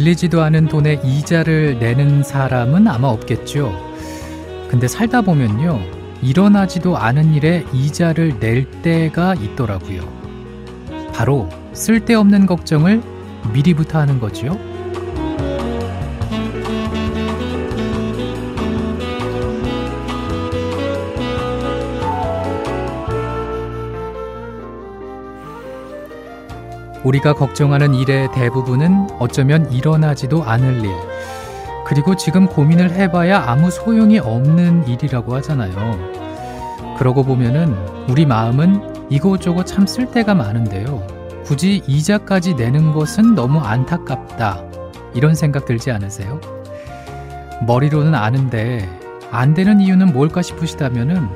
빌리지도 않은 돈에 이자를 내는 사람은 아마 없겠죠. 근데 살다 보면요. 일어나지도 않은 일에 이자를 낼 때가 있더라고요. 바로 쓸데없는 걱정을 미리부터 하는 거지요. 우리가 걱정하는 일의 대부분은 어쩌면 일어나지도 않을 일, 그리고 지금 고민을 해봐야 아무 소용이 없는 일이라고 하잖아요. 그러고 보면은 우리 마음은 이곳저곳 참 쓸데가 많은데요. 굳이 이자까지 내는 것은 너무 안타깝다. 이런 생각 들지 않으세요? 머리로는 아는데 안 되는 이유는 뭘까 싶으시다면은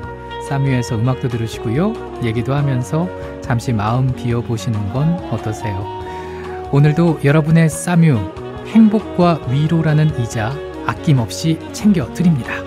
사뮤에서 음악도 들으시고요. 얘기도 하면서 잠시 마음 비워 보시는 건 어떠세요? 오늘도 여러분의 사뮤, 행복과 위로라는 이자 아낌없이 챙겨 드립니다.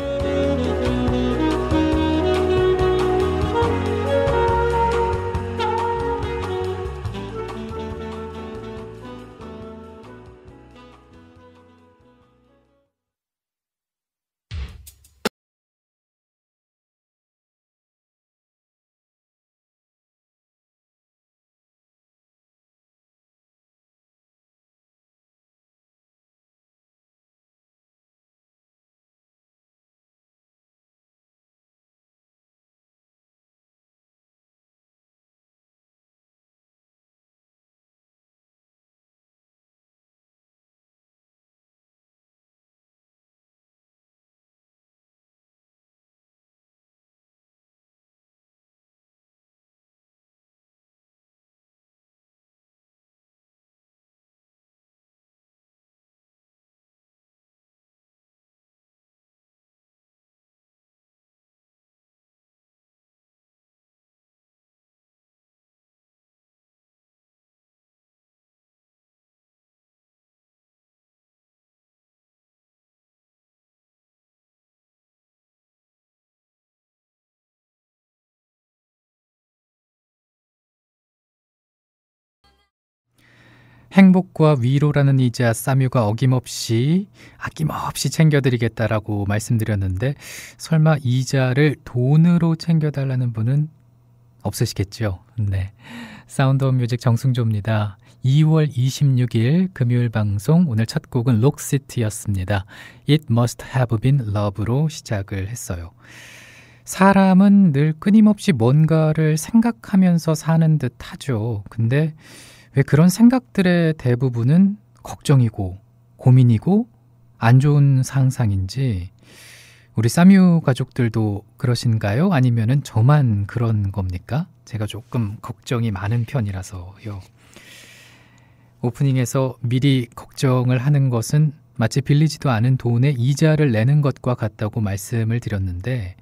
행복과 위로라는 이자 사뮤가 어김없이 아낌없이 챙겨드리겠다라고 말씀드렸는데 설마 이자를 돈으로 챙겨달라는 분은 없으시겠죠? 네. 사운드 오브 뮤직 정승조입니다. 2월 26일 금요일 방송 오늘 첫 곡은 Roxette였습니다. It Must Have Been Love로 시작을 했어요. 사람은 늘 끊임없이 뭔가를 생각하면서 사는 듯 하죠. 근데 왜 그런 생각들의 대부분은 걱정이고 고민이고 안 좋은 상상인지 우리 사뮤 가족들도 그러신가요? 아니면은 저만 그런 겁니까? 제가 조금 걱정이 많은 편이라서요. 오프닝에서 미리 걱정을 하는 것은 마치 빌리지도 않은 돈에 이자를 내는 것과 같다고 말씀을 드렸는데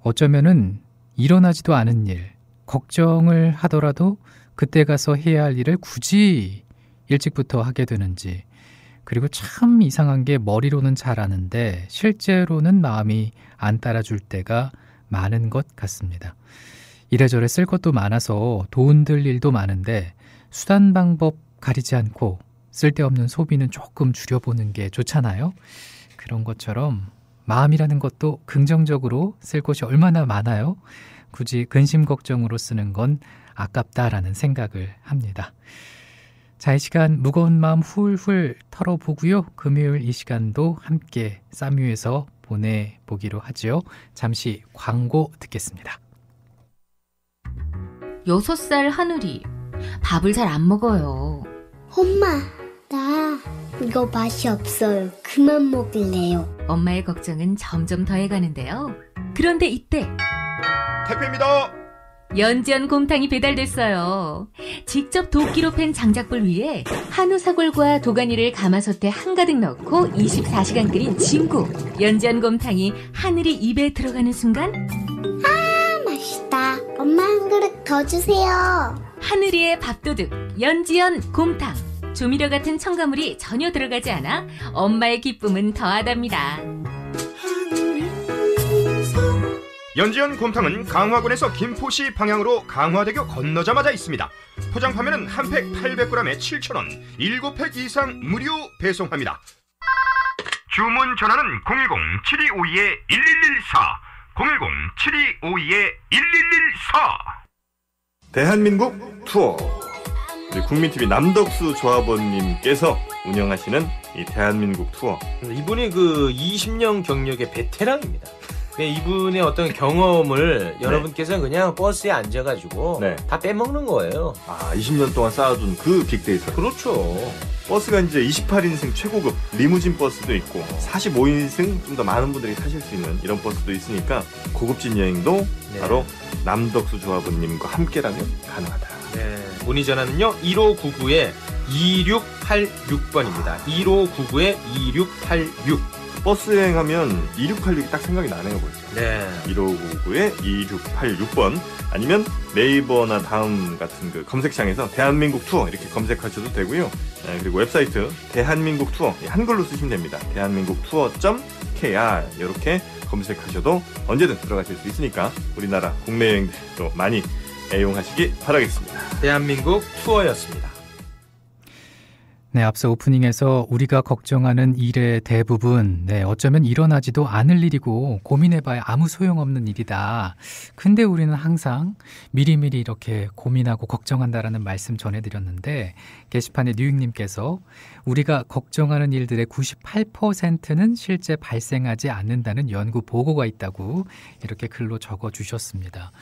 어쩌면은 일어나지도 않은 일, 걱정을 하더라도 그때 가서 해야 할 일을 굳이 일찍부터 하게 되는지 그리고 참 이상한 게 머리로는 잘 아는데 실제로는 마음이 안 따라줄 때가 많은 것 같습니다. 이래저래 쓸 것도 많아서 돈 들 일도 많은데 수단 방법 가리지 않고 쓸데없는 소비는 조금 줄여보는 게 좋잖아요. 그런 것처럼 마음이라는 것도 긍정적으로 쓸 것이 얼마나 많아요. 굳이 근심 걱정으로 쓰는 건 아깝다라는 생각을 합니다. 자, 이 시간 무거운 마음 훌훌 털어보고요. 금요일 이 시간도 함께 쌈유에서 보내보기로 하죠. 잠시 광고 듣겠습니다. 여섯 살 하늘이 밥을 잘 안 먹어요. 엄마, 나 이거 맛이 없어요. 그만 먹을래요. 엄마의 걱정은 점점 더해가는데요. 그런데 이때 택배입니다. 연지연 곰탕이 배달됐어요. 직접 도끼로 팬 장작불 위에 한우 사골과 도가니를 가마솥에 한가득 넣고 24시간 끓인 진구. 연지연 곰탕이 하늘이 입에 들어가는 순간 아, 맛있다. 엄마 한 그릇 더 주세요. 하늘이의 밥도둑 연지연 곰탕. 조미료 같은 첨가물이 전혀 들어가지 않아 엄마의 기쁨은 더하답니다. 연지연 곰탕은 강화군에서 김포시 방향으로 강화대교 건너자마자 있습니다. 포장 판매는 한 팩 800g에 7,000원, 7팩 이상 무료 배송합니다. 주문 전화는 010-7252-1114, 010-7252-1114. 대한민국 투어 우리 국민TV 남덕수 조합원님께서 운영하시는 이 대한민국 투어 이분이 그 20년 경력의 베테랑입니다. 근데 이분의 어떤 경험을 여러분께서 그냥 버스에 앉아가지고 네. 다 빼먹는 거예요. 아 20년 동안 쌓아둔 그 빅데이터 그렇죠. 버스가 이제 28인승 최고급 리무진 버스도 있고 45인승 좀 더 많은 분들이 타실 수 있는 이런 버스도 있으니까 고급진 여행도 네. 바로 남덕수 조합원님과 함께라면 가능하다 네. 문의 전화는요 1599에 2686번입니다. 1599에 2686. 버스 여행하면 2686이 딱 생각이 나네요 벌써 네. 1599에 2686번 아니면 네이버나 다음 같은 그 검색창에서 대한민국 투어 이렇게 검색하셔도 되고요. 네, 그리고 웹사이트 대한민국 투어 예, 한글로 쓰시면 됩니다. 대한민국 투어.kr 이렇게 검색하셔도 언제든 들어가실 수 있으니까 우리나라 국내 여행도 많이 애용하시기 바라겠습니다. 대한민국 투어였습니다. 네, 앞서 오프닝에서 우리가 걱정하는 일의 대부분, 네, 어쩌면 일어나지도 않을 일이고 고민해봐야 아무 소용없는 일이다. 근데 우리는 항상 미리미리 이렇게 고민하고 걱정한다라는 말씀 전해드렸는데, 게시판에 뉴익님께서 우리가 걱정하는 일들의 98%는 실제 발생하지 않는다는 연구 보고가 있다고 이렇게 글로 적어 주셨습니다.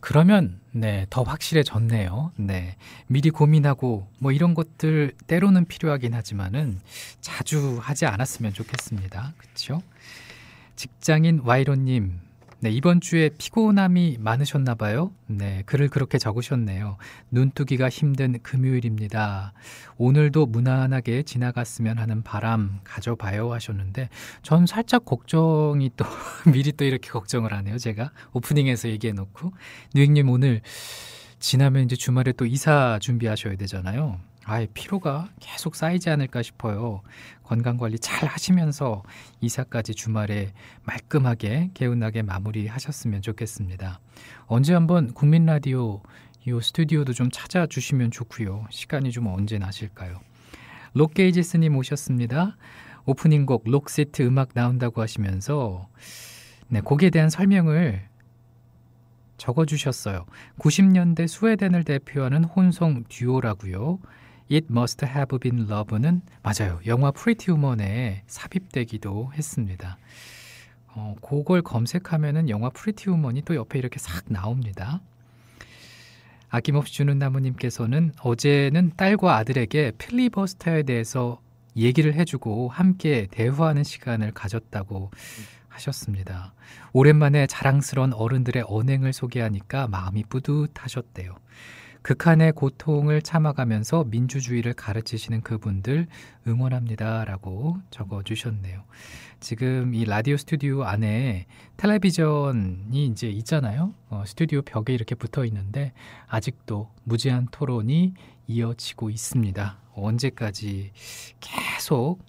그러면, 네, 더 확실해졌네요. 네. 미리 고민하고 뭐 이런 것들 때로는 필요하긴 하지만은 자주 하지 않았으면 좋겠습니다. 그렇죠? 직장인 와이로님, 네 이번 주에 피곤함이 많으셨나 봐요. 네 글을 그렇게 적으셨네요. 눈뜨기가 힘든 금요일입니다. 오늘도 무난하게 지나갔으면 하는 바람 가져봐요 하셨는데 전 살짝 걱정이 또 미리 또 이렇게 걱정을 하네요. 제가 오프닝에서 얘기해 놓고 뉴익님 오늘 지나면 이제 주말에 또 이사 준비하셔야 되잖아요. 아예 피로가 계속 쌓이지 않을까 싶어요. 건강 관리 잘 하시면서 이사까지 주말에 말끔하게 개운하게 마무리하셨으면 좋겠습니다. 언제 한번 국민 라디오 이 스튜디오도 좀 찾아주시면 좋고요. 시간이 좀 언제 나실까요? 록게이지스님 오셨습니다. 오프닝 곡 Roxette 음악 나온다고 하시면서 네, 곡에 대한 설명을 적어주셨어요. 90년대 스웨덴을 대표하는 혼성 듀오라고요. It Must Have Been Love는 맞아요. 영화 Pretty Woman에 삽입되기도 했습니다. 어, 그걸 검색하면은 영화 Pretty Woman이 또 옆에 이렇게 싹 나옵니다. 아낌없이 주는 나무님께서는 어제는 딸과 아들에게 필리버스터에 대해서 얘기를 해주고 함께 대화하는 시간을 가졌다고 하셨습니다. 오랜만에 자랑스러운 어른들의 언행을 소개하니까 마음이 뿌듯하셨대요. 극한의 고통을 참아가면서 민주주의를 가르치시는 그분들 응원합니다라고 적어 주셨네요. 지금 이 라디오 스튜디오 안에 텔레비전이 이제 있잖아요. 어, 스튜디오 벽에 이렇게 붙어 있는데 아직도 무제한 토론이 이어지고 있습니다. 언제까지 계속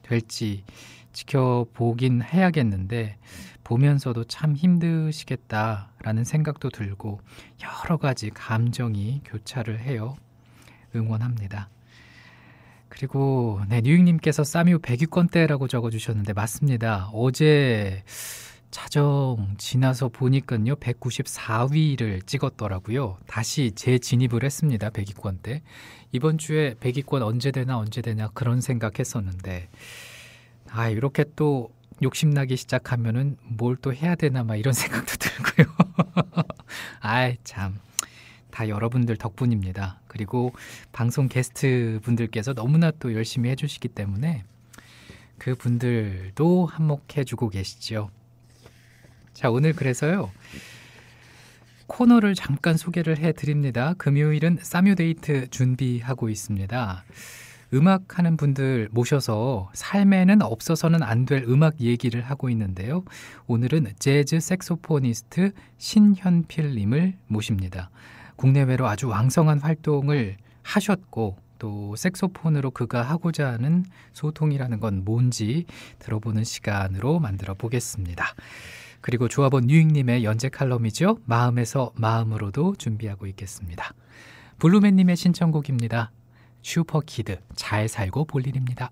될지 지켜보긴 해야겠는데 보면서도 참 힘드시겠다라는 생각도 들고 여러 가지 감정이 교차를 해요. 응원합니다. 그리고 네, 뉴익님께서 쌈유 100위권대라고 적어주셨는데 맞습니다. 어제 자정 지나서 보니까요 194위를 찍었더라고요. 다시 재진입을 했습니다 100위권대. 이번 주에 100위권 언제 되나 언제 되나 그런 생각했었는데 아 이렇게 또 욕심나기 시작하면은 뭘 또 해야 되나 막 이런 생각도 들고요. 아이 참. 다 여러분들 덕분입니다. 그리고 방송 게스트 분들께서 너무나 또 열심히 해주시기 때문에 그 분들도 한몫해주고 계시죠. 자, 오늘 그래서요. 코너를 잠깐 소개를 해드립니다. 금요일은 사뮤데이트 준비하고 있습니다. 음악 하는 분들 모셔서 삶에는 없어서는 안 될 음악 얘기를 하고 있는데요. 오늘은 재즈 색소포니스트 신현필 님을 모십니다. 국내외로 아주 왕성한 활동을 하셨고 또 색소폰으로 그가 하고자 하는 소통이라는 건 뭔지 들어보는 시간으로 만들어 보겠습니다. 그리고 조합원 뉴익님의 연재 칼럼이죠. 마음에서 마음으로도 준비하고 있겠습니다. 블루맨님의 신청곡입니다. 슈퍼키드 잘 살고 볼 일입니다.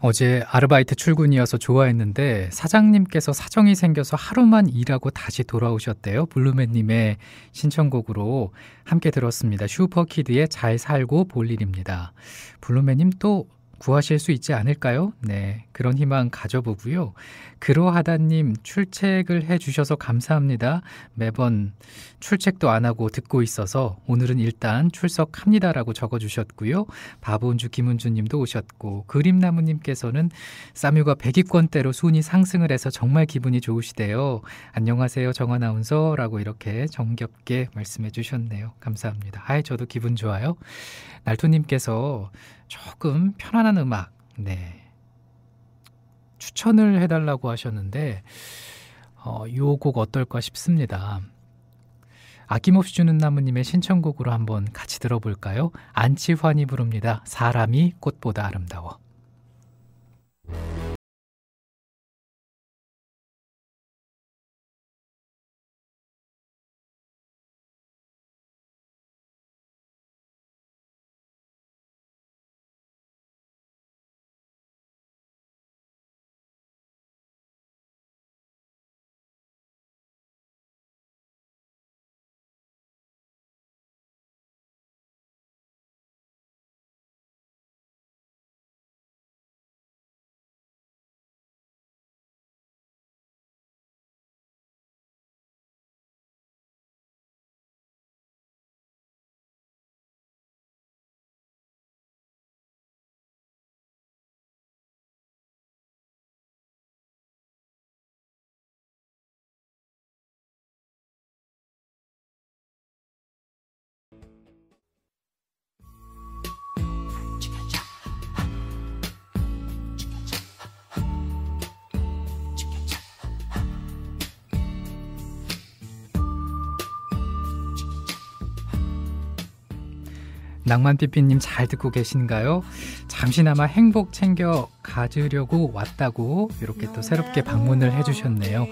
어제 아르바이트 출근이어서 좋아했는데 사장님께서 사정이 생겨서 하루만 일하고 다시 돌아오셨대요. 블루맨님의 신청곡으로 함께 들었습니다. 슈퍼키드의 잘 살고 볼 일입니다. 블루맨님 또 구하실 수 있지 않을까요? 네, 그런 희망 가져보고요. 그로하다님 출첵을 해주셔서 감사합니다. 매번 출첵도 안 하고 듣고 있어서 오늘은 일단 출석합니다라고 적어주셨고요. 바보운주 김은주님도 오셨고 그림나무님께서는 쌈유가 100위권대로 순위 상승을 해서 정말 기분이 좋으시대요. 안녕하세요 정아나운서라고 이렇게 정겹게 말씀해 주셨네요. 감사합니다. 아이 저도 기분 좋아요. 날토님께서 조금 편안한 음악 네 추천을 해달라고 하셨는데 어, 요곡 어떨까 싶습니다. 아낌없이 주는 나무님의 신청곡으로 한번 같이 들어볼까요? 안치환이 부릅니다. 사람이 꽃보다 아름다워. 낭만피피님 잘 듣고 계신가요? 잠시나마 행복 챙겨 가지려고 왔다고 이렇게 또 새롭게 방문을 해주셨네요.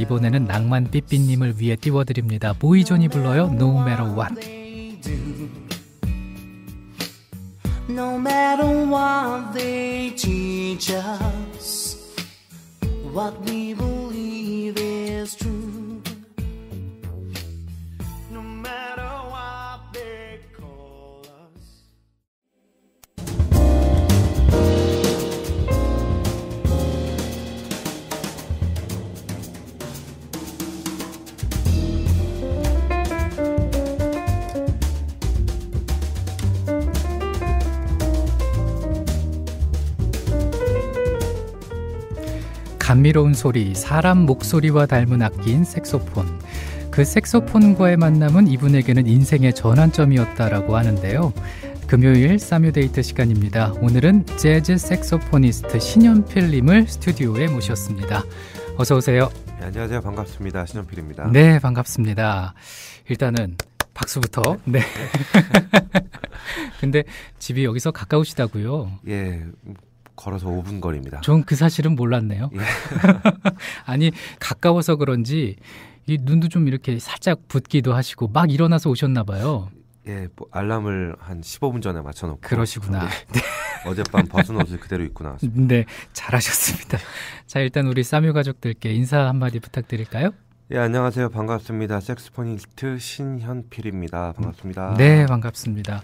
이번에는 낭만삐삐님을 위해 띄워드립니다. 보이존이 불러요. No matter what. 감미로운 소리, 사람 목소리와 닮은 악기인 색소폰. 그 색소폰과의 만남은 이분에게는 인생의 전환점이었다라고 하는데요. 금요일 사뮤데이트 시간입니다. 오늘은 재즈 색소포니스트 신현필님을 스튜디오에 모셨습니다. 어서 오세요. 네, 안녕하세요. 반갑습니다. 신현필입니다. 네, 반갑습니다. 일단은 박수부터. 네. 근데 집이 여기서 가까우시다고요? 예, 걸어서 5분 거리입니다. 전 그 사실은 몰랐네요. 예. 아니 가까워서 그런지 이 눈도 좀 이렇게 살짝 붓기도 하시고 막 일어나서 오셨나 봐요. 예, 뭐 알람을 한 15분 전에 맞춰놓고. 그러시구나. 네. 어젯밤 벗은 옷을 그대로 입고 나왔습니다. 네, 잘하셨습니다. 자, 일단 우리 사뮤 가족들께 인사 한마디 부탁드릴까요? 예, 안녕하세요. 반갑습니다. 색스포니스트 신현필입니다. 반갑습니다. 네, 반갑습니다.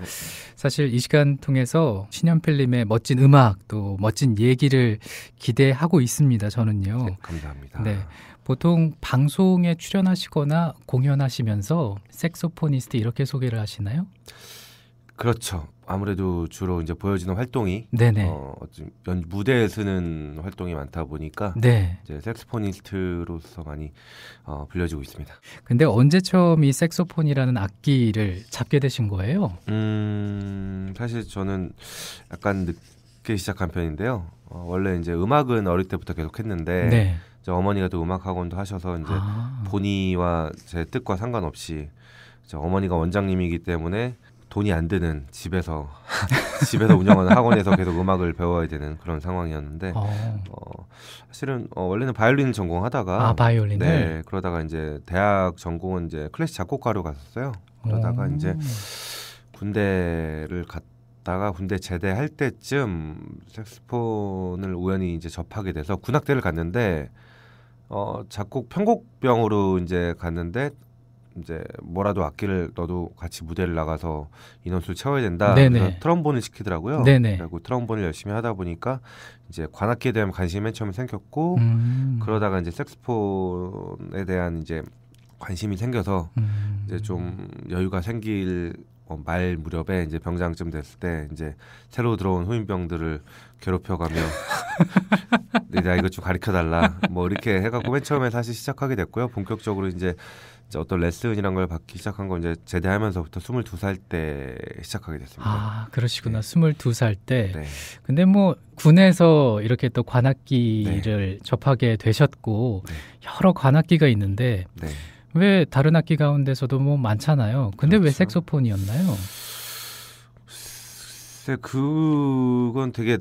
사실 이 시간 통해서 신현필님의 멋진 음악 또 멋진 얘기를 기대하고 있습니다. 저는요. 네, 감사합니다. 네. 보통 방송에 출연하시거나 공연하시면서 색소포니스트 이렇게 소개를 하시나요? 그렇죠. 아무래도 주로 이제 보여지는 활동이 네네. 어, 좀 연, 무대에 쓰는 활동이 많다 보니까 네. 이제 색스포니스트로서 많이 어, 불려지고 있습니다. 근데 언제 처음 이 색소폰이라는 악기를 잡게 되신 거예요? 음, 사실 저는 약간 늦게 시작한 편인데요. 어, 원래 이제 음악은 어릴 때부터 계속 했는데 네. 이제 어머니가 또 음악 학원도 하셔서 이제 아, 본의와 제 뜻과 상관없이 어머니가 원장님이기 때문에 돈이 안 드는 집에서 집에서 운영하는 학원에서 계속 음악을 배워야 되는 그런 상황이었는데 어. 어, 사실은 어, 원래는 바이올린을 전공하다가 아, 바이올린을. 네 그러다가 이제 대학 전공은 이제 클래식 작곡가로 갔었어요. 그러다가 오. 이제 군대를 갔다가 군대 제대할 때쯤 색스폰을 우연히 이제 접하게 돼서 군악대를 갔는데 어 작곡 편곡병으로 이제 갔는데 이제 뭐라도 악기를 너도 같이 무대를 나가서 인원수를 채워야 된다. 네네. 트럼본을 시키더라고요. 네네. 그리고 트럼본을 열심히 하다 보니까 이제 관악기에 대한 관심이 맨 처음에 생겼고 음. 그러다가 이제 색스폰에 대한 이제 관심이 생겨서 음. 이제 좀 여유가 생길 어, 말 무렵에 이제 병장쯤 됐을 때 이제 새로 들어온 후임병들을 괴롭혀가며 내가 이것 좀 가르쳐 달라 뭐 이렇게 해갖고 맨 처음에 사실 시작하게 됐고요 본격적으로 이제 어떤 레슨이란 걸 받기 시작한 건 이제 제대하면서부터 22살 때 시작하게 됐습니다. 아, 그러시구나. 네. 22살 때. 네. 근데 뭐 군에서 이렇게 또 관악기를 접하게 되셨고 네. 여러 관악기가 있는데 네. 왜 다른 악기 가운데서도 뭐 많잖아요. 근데 왜 그렇죠. 색소폰이었나요? 글쎄 그건 되게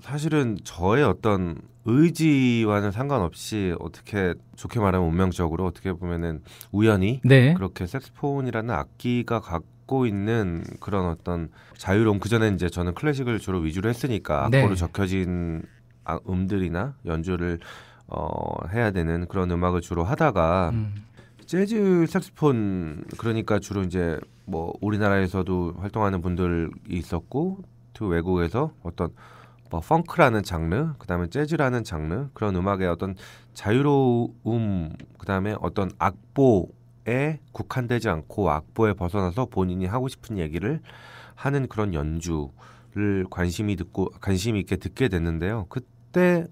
사실은 저의 어떤 의지와는 상관없이 어떻게 좋게 말하면 운명적으로 어떻게 보면은 우연히 네. 그렇게 색스폰이라는 악기가 갖고 있는 그런 어떤 자유로움 그 전에 이제 저는 클래식을 주로 위주로 했으니까 네. 악보로 적혀진 아- 음들이나 연주를 어 해야 되는 그런 음악을 주로 하다가 음. 재즈 색스폰 그러니까 주로 이제 뭐 우리나라에서도 활동하는 분들이 있었고 또 외국에서 어떤 뭐 펑크라는 장르, 그다음에 재즈라는 장르 그런 음악의 어떤 자유로움, 그다음에 어떤 악보에 국한되지 않고 악보에 벗어나서 본인이 하고 싶은 얘기를 하는 그런 연주를 관심이 듣고 관심 있게 듣게 됐는데요. 그때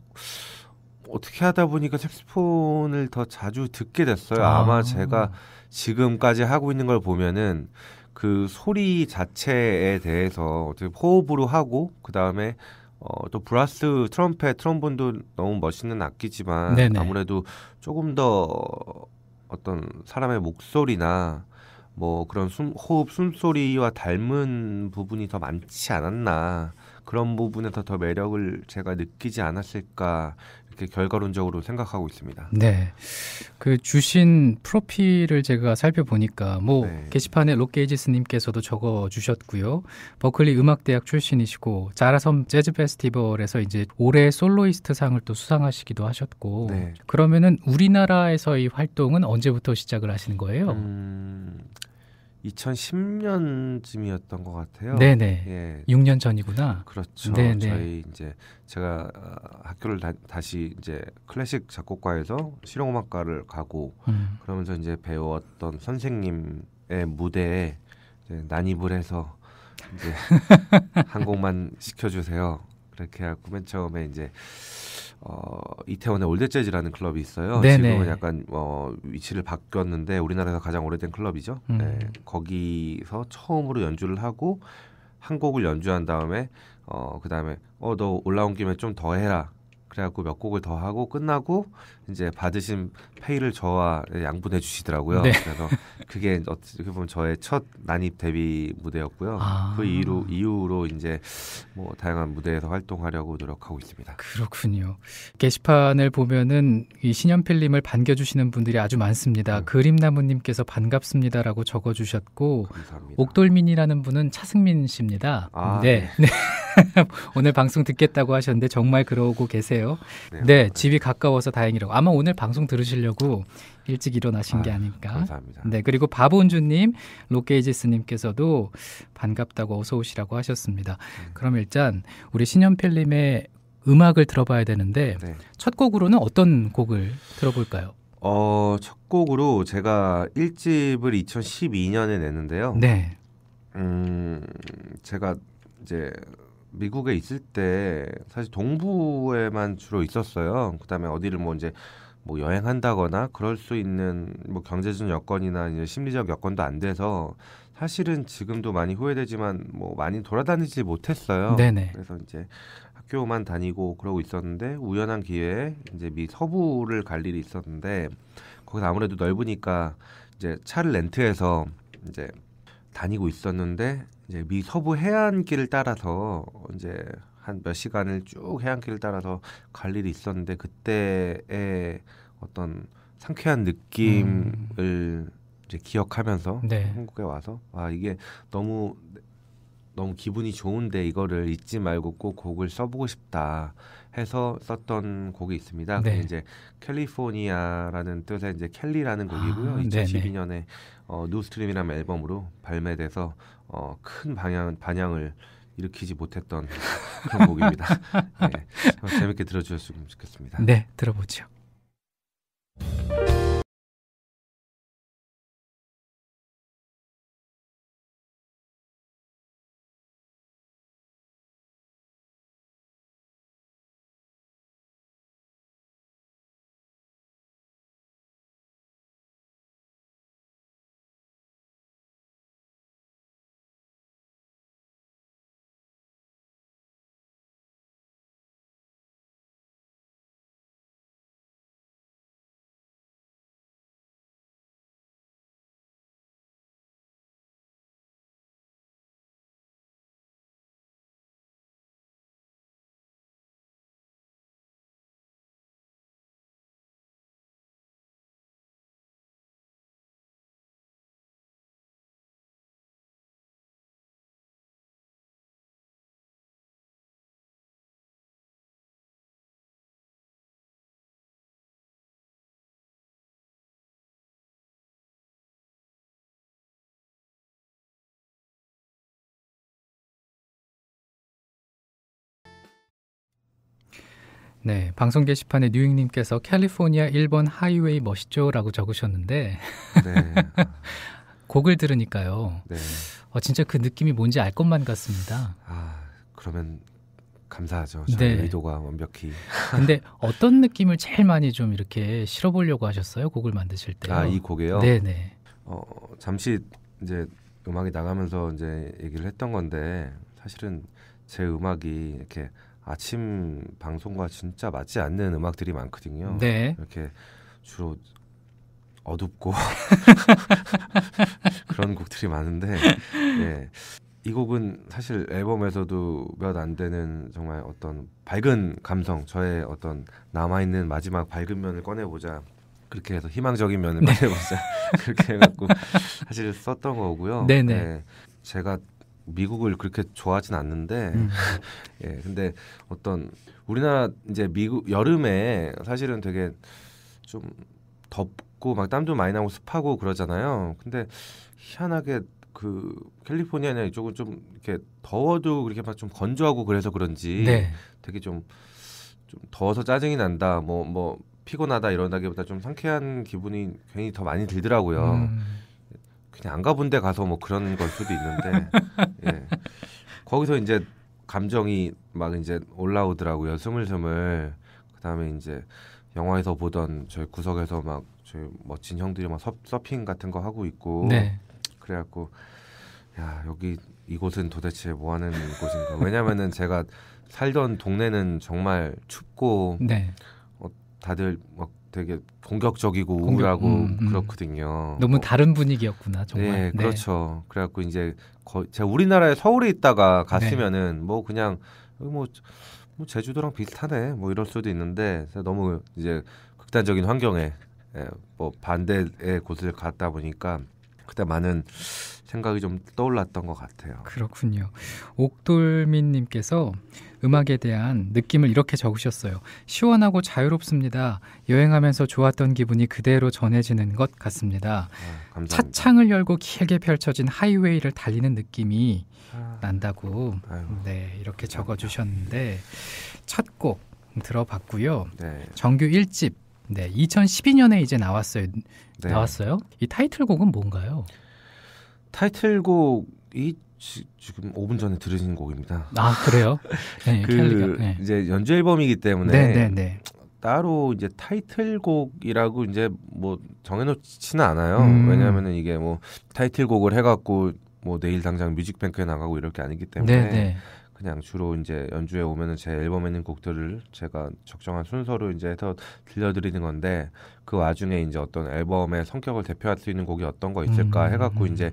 어떻게 하다 보니까 색스폰을 더 자주 듣게 됐어요. 아마 제가 지금까지 하고 있는 걸 보면은 그 소리 자체에 대해서 어떻게 호흡으로 하고 그 다음에 어, 또 브라스, 트럼펫, 트럼본도 너무 멋있는 악기지만 네네. 아무래도 조금 더 어떤 사람의 목소리나 뭐 그런 숨, 호흡 숨소리와 닮은 부분이 더 많지 않았나 그런 부분에서 더 매력을 제가 느끼지 않았을까 이렇게 결과론적으로 생각하고 있습니다. 네. 그 주신 프로필을 제가 살펴보니까 뭐 네. 게시판에 록게이지스 님께서도 적어 주셨고요. 버클리 음악대학 출신이시고 자라섬 재즈 페스티벌에서 이제 올해 soloist 상을 또 수상하시기도 하셨고 네. 그러면은 우리나라에서의 활동은 언제부터 시작을 하시는 거예요? 음, 2010년쯤이었던 것 같아요. 네네. 예, 6년 전이구나. 그렇죠. 네네. 저희 이제 제가 어, 학교를 다시 이제 클래식 작곡과에서 실용음악과를 가고 음. 그러면서 이제 배웠던 선생님의 무대에 이제 난입을 해서 이제 한 곡만 시켜주세요. 그렇게 하고 맨 처음에 이제 어, 이태원에 All That Jazz라는 클럽이 있어요. 네네. 지금은 약간 어, 위치를 바뀌었는데 우리나라에서 가장 오래된 클럽이죠. 음. 네, 거기서 처음으로 연주를 하고 한 곡을 연주한 다음에 어, 그 다음에 어, 너 올라온 김에 좀 더 해라. 그래갖고 몇 곡을 더 하고 끝나고 이제 받으신 페이를 저와 양분해 주시더라고요. 네. 그래서 그게 어떻게 보면 저의 첫 난입 데뷔 무대였고요. 아. 그 이후로 이후로 이제 뭐 다양한 무대에서 활동하려고 노력하고 있습니다. 그렇군요. 게시판을 보면은 이 신현필님을 반겨주시는 분들이 아주 많습니다. 음. 그림나무님께서 반갑습니다라고 적어주셨고 감사합니다. 옥돌민이라는 분은 차승민 씨입니다. 아, 네. 네. 오늘 방송 듣겠다고 하셨는데 정말 그러고 계세요. 네, 네, 집이 가까워서 다행이라고. 아마 오늘 방송 들으시려고 일찍 일어나신 게 아, 아닐까. 감사합니다. 네, 그리고 바본주님, 로케이지스님께서도 반갑다고 어서 오시라고 하셨습니다. 음. 그럼 일단 우리 신현필님의 음악을 들어봐야 되는데 네. 첫 곡으로는 어떤 곡을 들어볼까요? 어, 첫 곡으로 제가 1집을 2012년에 냈는데요. 네, 음, 제가 이제 미국에 있을 때 사실 동부에만 주로 있었어요. 그다음에 어디를 뭐 이제 뭐 여행한다거나 그럴 수 있는 뭐 경제적 여건이나 이제 심리적 여건도 안 돼서 사실은 지금도 많이 후회되지만 뭐 많이 돌아다니지 못했어요. 네네. 그래서 이제 학교만 다니고 그러고 있었는데 우연한 기회에 이제 미 서부를 갈 일이 있었는데 거기서 아무래도 넓으니까 이제 차를 렌트해서 이제 다니고 있었는데 이제 미 서부 해안길을 따라서 이제 한 몇 시간을 쭉 해안길을 따라서 갈 일이 있었는데 그때의 어떤 상쾌한 느낌을 이제 기억하면서 네. 한국에 와서 와 이게 너무 너무 기분이 좋은데 이거를 잊지 말고 꼭 곡을 써보고 싶다 해서 썼던 곡이 있습니다. 네. 이제 캘리포니아라는 뜻의 이제 Cali라는 곡이고요. 아, 네네. 2012년에 어, New Stream이라는 앨범으로 발매돼서 어, 큰 방향 반향을 일으키지 못했던 그런 곡입니다. 네, 어, 재밌게 들어주셨으면 좋겠습니다. 네, 들어보죠. 네, 방송 게시판에 뉴잉님께서 캘리포니아 1번 하이웨이 멋있죠라고 적으셨는데 네, 곡을 들으니까요. 네. 어, 진짜 그 느낌이 뭔지 알 것만 같습니다. 아 그러면 감사하죠. 저의 네. 의도가 완벽히. 근데 어떤 느낌을 제일 많이 좀 이렇게 실어보려고 하셨어요? 곡을 만드실 때요? 아이 곡이요. 네네. 어, 잠시 이제 음악이 나가면서 이제 얘기를 했던 건데 사실은 제 음악이 이렇게 아침 방송과 진짜 맞지 않는 음악들이 많거든요. 네. 이렇게 주로 어둡고 그런 곡들이 많은데 예. 이 곡은 사실 앨범에서도 몇 안 되는 정말 어떤 밝은 감성 저의 어떤 남아있는 마지막 밝은 면을 꺼내보자 그렇게 해서 희망적인 면을 네. 꺼내보자 그렇게 해갖고 사실 썼던 거고요 네네. 예. 제가 미국을 그렇게 좋아하진 않는데 음. 예, 근데 어떤 우리나라 이제 미국 여름에 사실은 되게 좀 덥고 막 땀도 많이 나고 습하고 그러잖아요. 근데 희한하게 그 캘리포니아나 이쪽은 좀 이렇게 더워도 그렇게 막 좀 건조하고 그래서 그런지 네. 되게 좀좀 더워서 짜증이 난다, 뭐뭐 피곤하다 이런다기보다 좀 상쾌한 기분이 괜히 더 많이 들더라고요. 음. 그냥 안 가본 데 가서 뭐 그런 걸 수도 있는데 예. 거기서 이제 감정이 막 이제 올라오더라고요 스물스물 그다음에 이제 영화에서 보던 저희 구석에서 막 저희 멋진 형들이 막 서, 서핑 같은 거 하고 있고 네. 그래갖고 야 여기 이곳은 도대체 뭐 하는 곳인가 왜냐면은 제가 살던 동네는 정말 춥고 네. 다들 막 되게 공격적이고 공격- 우울하고 음, 음. 그렇거든요 너무 뭐 다른 분위기였구나 정말. 네, 그렇죠. 그래갖고 이제 거, 제가 우리나라에 서울에 있다가 갔으면은 뭐 그냥 뭐, 뭐 제주도랑 비슷하네 뭐 이럴 수도 있는데 너무 이제 극단적인 환경에 예, 뭐 반대의 곳을 갔다 보니까 그때 많은 생각이 좀 떠올랐던 것 같아요. 그렇군요. 옥돌민님께서 음악에 대한 느낌을 이렇게 적으셨어요. 시원하고 자유롭습니다. 여행하면서 좋았던 기분이 그대로 전해지는 것 같습니다. 아. 차창을 열고 길게 펼쳐진 하이웨이를 달리는 느낌이 아, 난다고 아유, 네 이렇게 적어 주셨는데 첫 곡 들어봤고요. 네, 정규 1집 네 2012년에 이제 나왔어요. 네. 나왔어요. 이 타이틀곡은 뭔가요? 타이틀곡이 지, 금 5분 전에 들으신 곡입니다. 아 그래요? 네, 그. 네. 이제 연주 앨범이기 때문에 네, 네, 네. 따로 이제 타이틀곡이라고 이제 뭐 정해놓지는 않아요. 음. 왜냐하면은 이게 뭐 타이틀곡을 해갖고 뭐 내일 당장 뮤직뱅크에 나가고 이럴 게 아니기 때문에 네, 네. 그냥 주로 이제 연주에 오면은 제 앨범에 있는 곡들을 제가 적정한 순서로 이제 해서 들려드리는 건데 그 와중에 이제 어떤 앨범의 성격을 대표할 수 있는 곡이 어떤 거 있을까 음. 해갖고 이제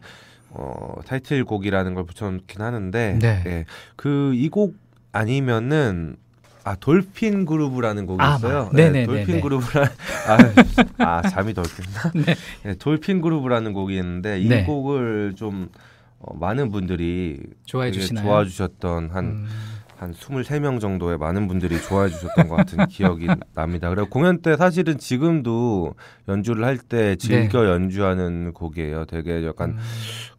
어 타이틀곡이라는 걸 붙여놓긴 하는데 네. 예, 그이 곡 아니면은 아 돌핀 그루브라는 곡이 아, 있어요. 마- 네네네네. 돌핀 그루브라 아, 아 잠이 덜 깼나? 네. 예, 돌핀 그루브라는 곡이 있는데 이 네. 곡을 좀 어, 많은 분들이 좋아해 주시나요? 좋아해 주셨던 한 음, 한 23명 정도의 많은 분들이 좋아해 주셨던 것 같은 기억이 납니다. 그리고 공연 때 사실은 지금도 연주를 할 때 즐겨 연주하는 곡이에요. 되게 약간 네. 음,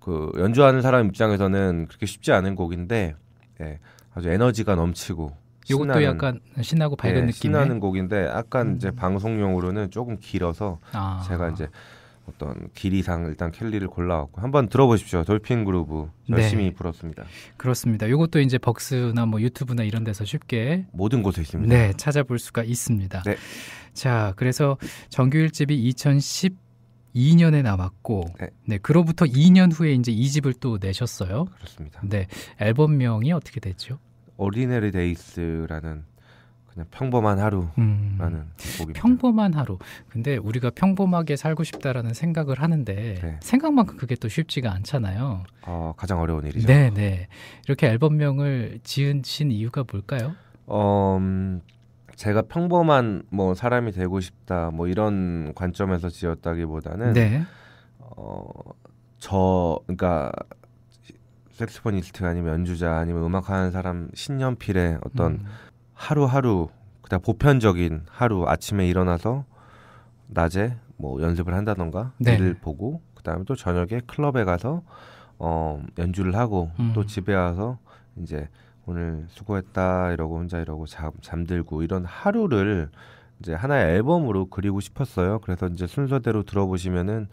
그 연주하는 사람 입장에서는 그렇게 쉽지 않은 곡인데 예, 아주 에너지가 넘치고 이것도 신나는, 약간 신나고 밝은 예, 느낌의 신나는 곡인데 약간 음. 이제 방송용으로는 조금 길어서 아, 제가 이제 어떤 길이상 일단 켈리를 골라왔고 한번 들어보십시오. 돌핀 그루브 열심히 네. 불었습니다. 그렇습니다. 이것도 이제 벅스나 뭐 유튜브나 이런 데서 쉽게 모든 곳에 있습니다. 네 찾아볼 수가 있습니다. 네. 자 그래서 정규 1집이 2012년에 나왔고 네. 네 그로부터 2년 후에 이제 2집을 또 내셨어요. 그렇습니다. 네 앨범명이 어떻게 됐죠? Ordinary Days라는 그냥 평범한 하루라는 음, 곡입니다. 평범한 하루. 근데 우리가 평범하게 살고 싶다라는 생각을 하는데 네. 생각만큼 그게 또 쉽지가 않잖아요. 어, 가장 어려운 일이죠. 네, 네. 이렇게 앨범명을 지으신 이유가 뭘까요? 어, 음, 제가 평범한 뭐 사람이 되고 싶다 뭐 이런 관점에서 지었다기보다는 네. 어, 저 그러니까 색스포니스트 아니면 연주자 아니면 음악하는 사람 신년필의 어떤 음, 하루하루 그냥 보편적인 하루 아침에 일어나서 낮에 뭐 연습을 한다던가 네. 일을 보고 그다음에 또 저녁에 클럽에 가서 어 연주를 하고 음. 또 집에 와서 이제 오늘 수고했다 이러고 혼자 이러고 잠, 잠들고 이런 하루를 이제 하나의 앨범으로 그리고 싶었어요. 그래서 이제 순서대로 들어보시면은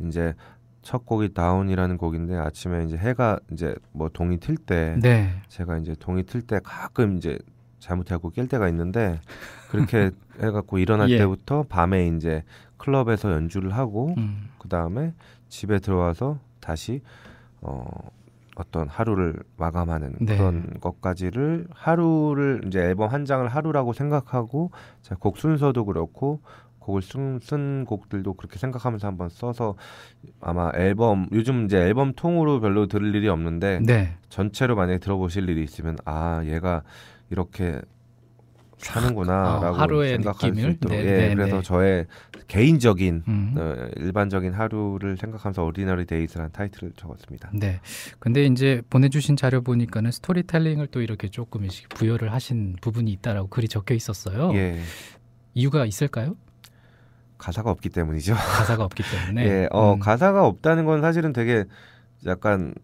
이제 첫 곡이 다운이라는 곡인데 아침에 이제 해가 이제 뭐 동이 틀때 네. 제가 이제 동이 틀 때 가끔 이제 잘못하고 깰 때가 있는데 그렇게 해 갖고 일어날 예. 때부터 밤에 이제 클럽에서 연주를 하고 음, 그 다음에 집에 들어와서 다시 어 어떤 하루를 마감하는 네. 그런 것까지를 하루를 이제 앨범 한 장을 하루라고 생각하고 제가 곡 순서도 그렇고 곡을 쓴, 쓴 곡들도 그렇게 생각하면서 한번 써서 아마 앨범 요즘 이제 앨범 통으로 별로 들을 일이 없는데 네. 전체로 만약에 들어보실 일이 있으면 아 얘가 이렇게 사는구나라고 어, 하루의 생각할 느낌을? 수 있도록 네, 예 네, 그래서 네. 저의 개인적인 음. 어, 일반적인 하루를 생각하면서 Ordinary Days라는 타이틀을 적었습니다. 네. 근데 이제 보내주신 자료 보니까는 스토리텔링을 또 이렇게 조금씩 부여를 하신 부분이 있다라고 글이 적혀 있었어요. 예 이유가 있을까요? 가사가 없기 때문이죠. 가사가 없기 때문에. 예, 어 음, 가사가 없다는 건 사실은 되게 약간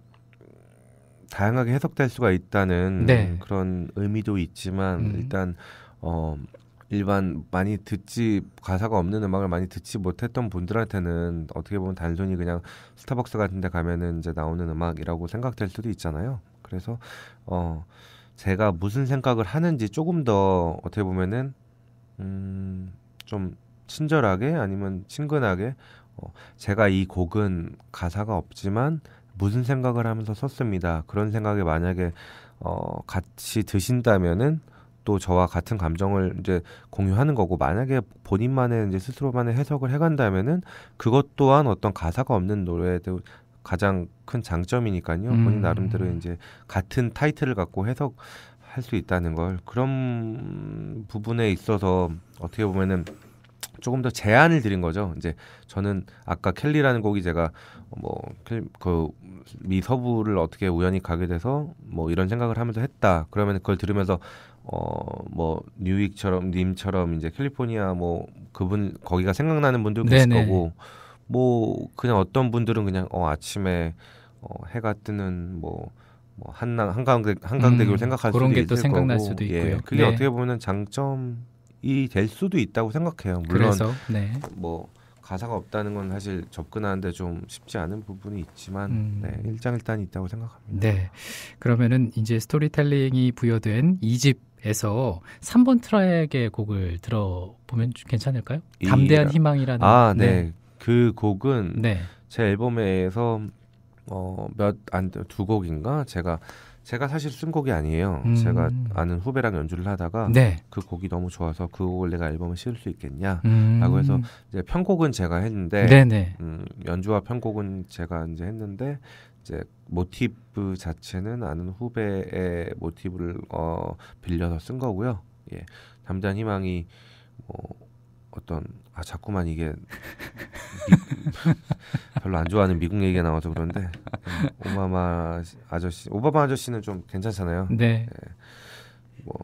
다양하게 해석될 수가 있다는 네. 그런 의미도 있지만 음. 일단 어 일반 많이 듣지 가사가 없는 음악을 많이 듣지 못했던 분들한테는 어떻게 보면 단순히 그냥 스타벅스 같은 데 가면은 이제 나오는 음악이라고 생각될 수도 있잖아요. 그래서 어 제가 무슨 생각을 하는지 조금 더 어떻게 보면은 음좀 친절하게 아니면 친근하게 어, 제가 이 곡은 가사가 없지만 무슨 생각을 하면서 썼습니다. 그런 생각에 만약에 어, 같이 드신다면은 또 저와 같은 감정을 이제 공유하는 거고 만약에 본인만의 이제 스스로만의 해석을 해간다면은 그것 또한 어떤 가사가 없는 노래도 가장 큰 장점이니까요. 본인 음. 나름대로 이제 같은 타이틀을 갖고 해석 할 수 있다는 걸 그런 부분에 있어서 어떻게 보면은 조금 더 제안을 드린 거죠. 이제 저는 아까 켈리라는 곡이 제가 뭐그 미 서부를 어떻게 우연히 가게 돼서 뭐 이런 생각을 하면서 했다. 그러면 그걸 들으면서 어뭐 뉴익처럼 님처럼 이제 캘리포니아 뭐 그분 거기가 생각나는 분도 계실 네네. 거고 뭐 그냥 어떤 분들은 그냥 어 아침에 어 해가 뜨는 뭐, 뭐 한강 한강대 한강대교를 음, 생각할 수도 게또 있을 생각날 거고, 수도 예, 있고요. 그게 네. 어떻게 보면 장점이 될 수도 있다고 생각해요. 물론 그래서 네. 뭐 가사가 없다는 건 사실 접근하는데 좀 쉽지 않은 부분이 있지만 음. 네, 일장일단이 있다고 생각합니다. 네. 그러면은 이제 스토리텔링이 부여된 이 집 에서 3번 트랙의 곡을 들어보면 좀 괜찮을까요? 이- 담대한 희망이라는 아, 네. 그 곡은 네. 제 앨범에서 어, 어몇 안 두 곡인가 제가 제가 사실 쓴 곡이 아니에요. 음. 제가 아는 후배랑 연주를 하다가 네. 그 곡이 너무 좋아서 그 곡을 내가 앨범에 실을 수 있겠냐. 음. 라고 해서 이제 편곡은 제가 했는데 네, 네. 음, 연주와 편곡은 제가 이제 했는데 이제 모티브 자체는 아는 후배의 모티브를 어, 빌려서 쓴 거고요. 예, 담대한 희망이 뭐 어떤 아 자꾸만 이게 미- 별로 안 좋아하는 미국 얘기가 나와서 그런데 음, 오바마 아저씨 오바마 아저씨는 좀 괜찮잖아요. 네. 뭐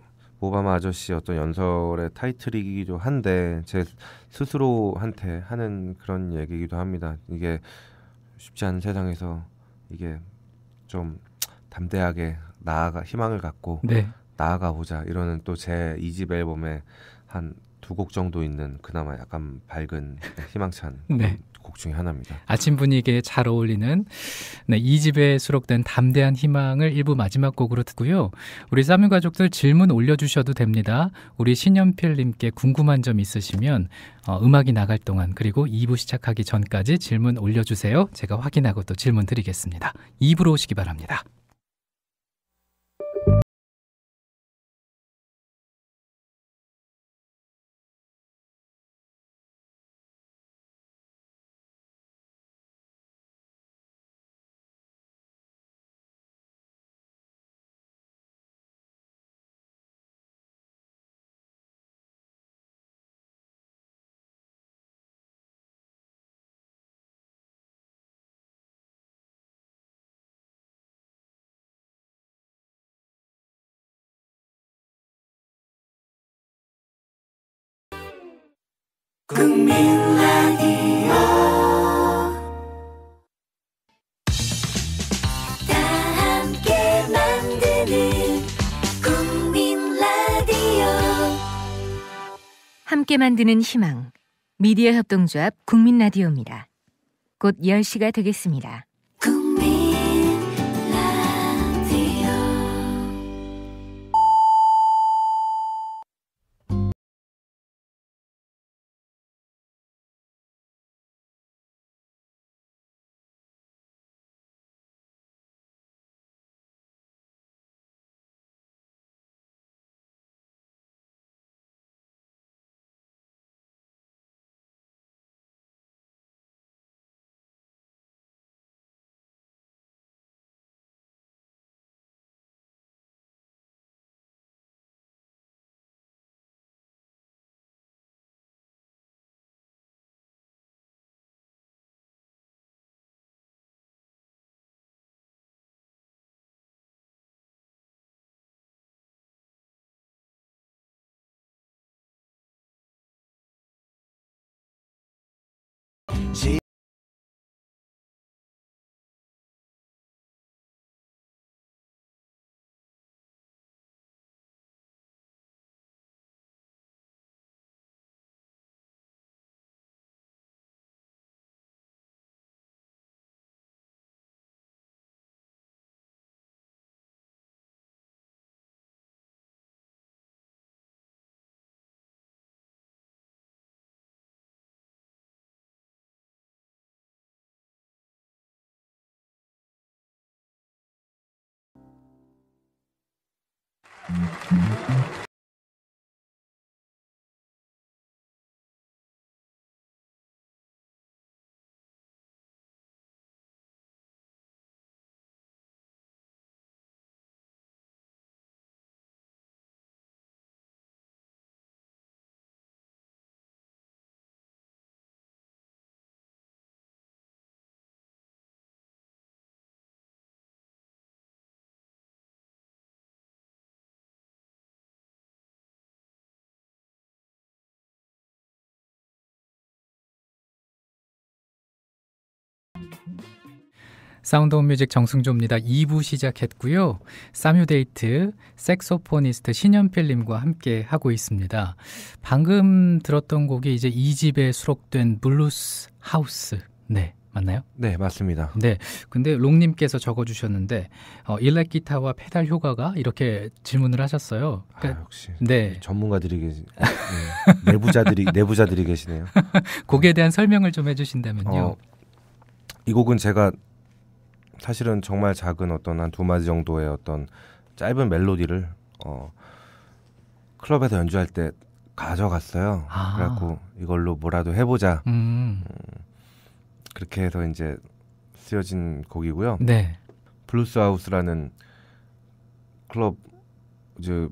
오바마 아저씨 어떤 연설의 타이틀이기도 한데 제 스스로한테 하는 그런 얘기이기도 합니다. 이게 쉽지 않은 세상에서 이게 좀 담대하게 나아가 희망을 갖고 네. 나아가 보자 이러는 또 제 이집 앨범에 한 두 곡 정도 있는 그나마 약간 밝은 희망찬 네. 곡 중에 하나입니다. 아침 분위기에 잘 어울리는 네, 이 집에 수록된 담대한 희망을 일부 마지막 곡으로 듣고요. 우리 사뮤 가족들 질문 올려주셔도 됩니다. 우리 신연필님께 궁금한 점 있으시면 어, 음악이 나갈 동안 그리고 2부 시작하기 전까지 질문 올려주세요. 제가 확인하고 또 질문 드리겠습니다. 2부로 오시기 바랍니다. 다 함께 만드는 국민 라디오 함께 만드는 희망. 미디어 협동조합 국민 라디오입니다. 곧 10시가 되겠습니다. Música 사운드 오브 뮤직 정승조입니다. 2부 시작했고요. 사뮤데이트 saxophonist 신현필님과 함께 하고 있습니다. 방금 들었던 곡이 이제 2집에 수록된 Blues House. 네, 맞나요? 네, 맞습니다. 네. 근데 롱님께서 적어주셨는데 어, 일렉 기타와 페달 효과가 이렇게 질문을 하셨어요. 아, 그러니까 역시 네. 전문가들이 계시, 네. 내부자들이 내부자들이 계시네요. 곡에 대한 설명을 좀 해주신다면요. 어, 이 곡은 제가 사실은 정말 작은 어떤 한 두 마디 정도의 어떤 짧은 멜로디를 어, 클럽에서 연주할 때 가져갔어요. 아. 그래갖고 이걸로 뭐라도 해보자. 음, 그렇게 해서 이제 쓰여진 곡이고요. 네. Blues House라는 클럽 이제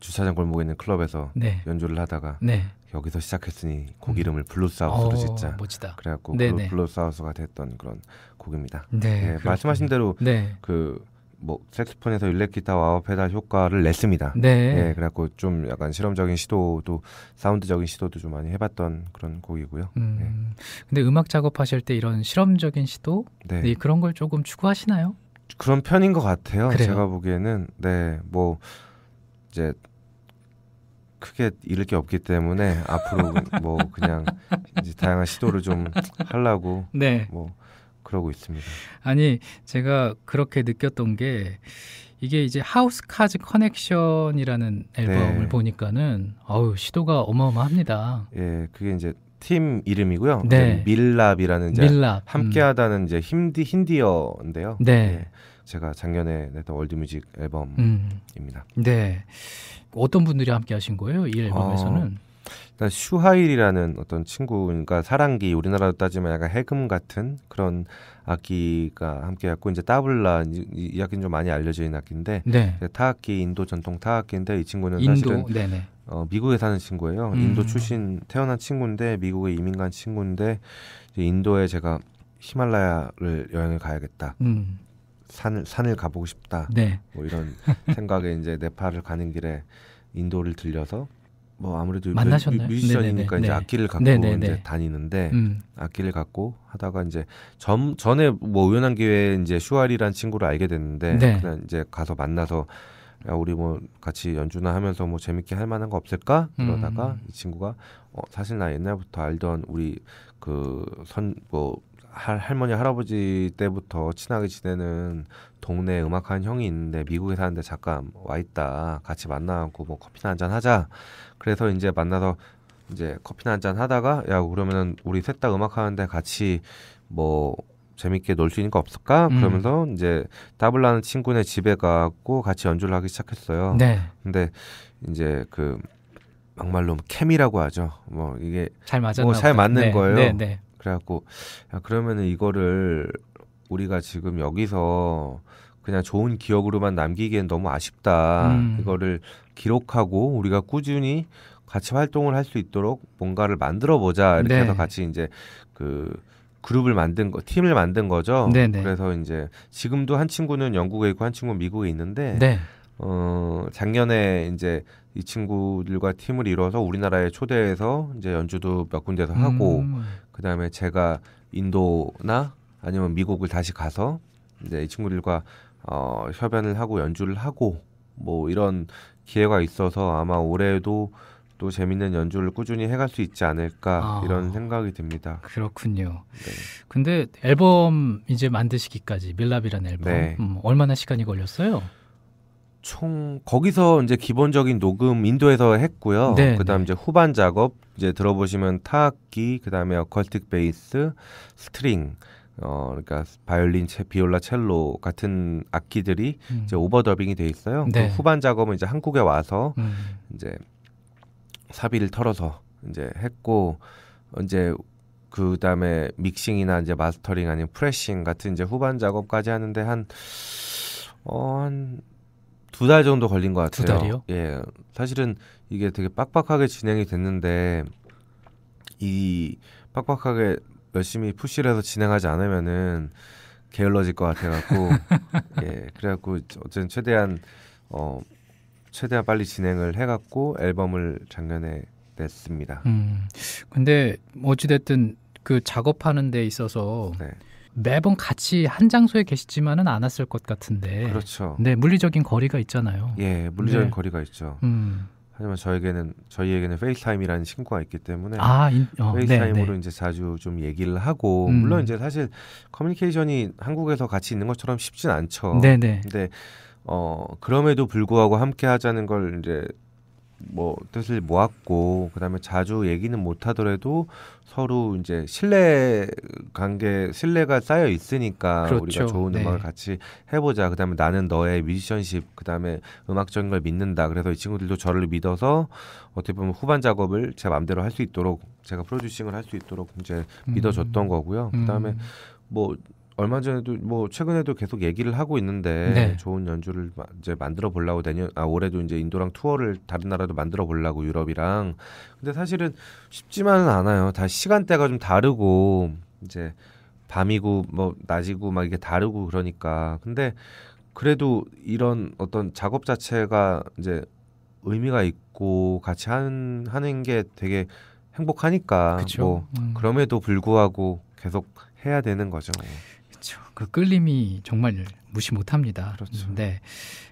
주차장 골목에 있는 클럽에서 네. 연주를 하다가 네. 여기서 시작했으니 곡 이름을 음. Blues 어, House로 짓자. 멋지다. 그래갖고 네네. Blues House가 됐던 그런 곡입니다. 네. 예, 그렇군요. 말씀하신 대로 네. 그뭐 색소폰에서 일렉 기타 wow 페달 효과를 냈습니다. 네. 예, 그래갖고 좀 약간 실험적인 시도도 사운드적인 시도도 좀 많이 해봤던 그런 곡이고요. 음, 근데 음악 작업하실 때 이런 실험적인 시도 네, 네, 그런 걸 조금 추구하시나요? 그런 편인 것 같아요. 그래요? 제가 보기에는 네, 뭐 이제 크게 잃을 게 없기 때문에 앞으로 뭐 그냥 이제 다양한 시도를 좀 하려고 네. 뭐 그러고 있습니다. 아니 제가 그렇게 느꼈던 게 이게 이제 하우스 카즈 커넥션이라는 앨범을 네. 보니까는 어우 시도가 어마어마합니다. 예, 그게 이제 팀 이름이고요. 네. 밀랍이라는 이제 밀랍 함께하다는 이제 힌디 힌디어인데요. 네. 예, 제가 작년에 냈던 월드뮤직 앨범입니다. 음, 음, 네. 어떤 분들이 함께 하신 거예요? 이 앨범에서는? 일단 슈하일이라는 어떤 친구가 사랑기 우리나라로 따지면 약간 해금 같은 그런 악기가 함께했고 이제 따블라 이, 이 악기는 좀 많이 알려져 있는 악기인데 네. 타악기 인도 전통 타악기인데 이 친구는 인도, 사실은 네네. 어, 미국에 사는 친구예요. 음. 인도 출신 태어난 친구인데 미국에 이민 간 친구인데 인도에 제가 히말라야를 여행을 가야겠다. 음, 산을 산을 가보고 싶다. 네. 뭐 이런 생각에 이제 네팔을 가는 길에 인도를 들려서 뭐 아무래도 만나셨나요? 뮤- 뮤지션이니까 네네네. 이제 네. 악기를 갖고 네네네. 이제 다니는데 음, 악기를 갖고 하다가 이제 전 전에 뭐 우연한 기회에 이제 슈아리란 친구를 알게 됐는데 네. 그냥 이제 가서 만나서 야 우리 뭐 같이 연주나 하면서 뭐 재밌게 할 만한 거 없을까 그러다가 음. 이 친구가 어 사실 나 옛날부터 알던 우리 그 선 뭐 할머니 할아버지 때부터 친하게 지내는 동네 음악하는 형이 있는데 미국에 사는데 잠깐 와 있다 같이 만나고 뭐 커피나 한잔 하자 그래서 이제 만나서 이제 커피나 한잔 하다가 야 그러면은 우리 셋 다 음악 하는데 같이 뭐 재밌게 놀 수 있는 거 없을까 음. 그러면서 이제 따블라는 친구네 집에 가고 같이 연주를 하기 시작했어요 네. 근데 이제 그 막말로 케미라고 하죠 뭐 이게 잘 맞았나 뭐잘. 맞는 네, 거예요. 네, 네. 그래갖고 야 그러면은 이거를 우리가 지금 여기서 그냥 좋은 기억으로만 남기기엔 너무 아쉽다. 음. 이거를 기록하고 우리가 꾸준히 같이 활동을 할 수 있도록 뭔가를 만들어 보자. 이렇게 네. 해서 같이 이제 그 그룹을 만든 거, 팀을 만든 거죠. 네네. 그래서 이제 지금도 한 친구는 영국에 있고 한 친구는 미국에 있는데 네. 어, 작년에 이제 이 친구들과 팀을 이뤄서 우리나라에 초대해서 이제 연주도 몇 군데서 하고 음, 그다음에 제가 인도나 아니면 미국을 다시 가서 이제 이 친구들과 어, 협연을 하고 연주를 하고 뭐 이런 기회가 있어서 아마 올해도 또 재밌는 연주를 꾸준히 해갈 수 있지 않을까 아. 이런 생각이 듭니다. 그렇군요. 네. 근데 앨범 이제 만드시기까지 밀랍이라는 앨범 네. 음, 얼마나 시간이 걸렸어요? 총 거기서 이제 기본적인 녹음 인도에서 했고요. 네, 그다음 네. 이제 후반 작업 이제 들어보시면 타악기 그다음에 어컬틱 베이스, 스트링 어 그러니까 바이올린, 체, 비올라, 첼로 같은 악기들이 음, 이제 overdubbing이 돼 있어요. 네. 그 후반 작업은 이제 한국에 와서 음, 이제 사비를 털어서 이제 했고 이제 그 다음에 믹싱이나 이제 mastering 아니면 pressing 같은 이제 후반 작업까지 하는데 한 어, 한 두 달 정도 걸린 것두 같아요. 달이요? 예, 사실은 이게 되게 빡빡하게 진행이 됐는데 이 빡빡하게 열심히 푸시를 해서 진행하지 않으면은 게을러질 것 같아갖고 예, 그래갖고 어쨌든 최대한 어 최대한 빨리 진행을 해갖고 앨범을 작년에 냈습니다. 음. 근데 어찌됐든 그 작업하는 데 있어서 네. 매번 같이 한 장소에 계시지만은 않았을 것 같은데. 그렇죠. 네, 물리적인 거리가 있잖아요. 예, 물리적인 네. 거리가 있죠. 음. 하지만 저에게는 저희에게는 FaceTime이라는 친구가 있기 때문에 아, 인, 어, 네, FaceTime으로 네. 이제 자주 좀 얘기를 하고 음. 물론 이제 사실 커뮤니케이션이 한국에서 같이 있는 것처럼 쉽진 않죠. 네, 네. 근데 어 그럼에도 불구하고 함께 하자는 걸 이제 뭐 뜻을 모았고 그다음에 자주 얘기는 못 하더라도 서로 이제 신뢰 관계 신뢰가 쌓여 있으니까 그렇죠. 우리가 좋은 네. 음악을 같이 해보자 그다음에 나는 너의 뮤지션십 그다음에 음악적인 걸 믿는다 그래서 이 친구들도 저를 믿어서 어떻게 보면 후반 작업을 제 마음대로 할 수 있도록 제가 프로듀싱을 할 수 있도록 이제 믿어줬던 거고요 그다음에 음. 뭐 얼마 전에도 뭐 최근에도 계속 얘기를 하고 있는데 네. 좋은 연주를 마- 이제 만들어 보려고 내년 아 올해도 이제 인도랑 투어를 다른 나라도 만들어 보려고 유럽이랑 근데 사실은 쉽지만은 않아요. 다 시간대가 좀 다르고 이제 밤이고 뭐 낮이고 막 이게 다르고 그러니까 근데 그래도 이런 어떤 작업 자체가 이제 의미가 있고 같이 한, 하는 게 되게 행복하니까 그쵸. 뭐 음. 그럼에도 불구하고 계속 해야 되는 거죠. 그 끌림이 정말 무시 못합니다. 그렇죠. 네.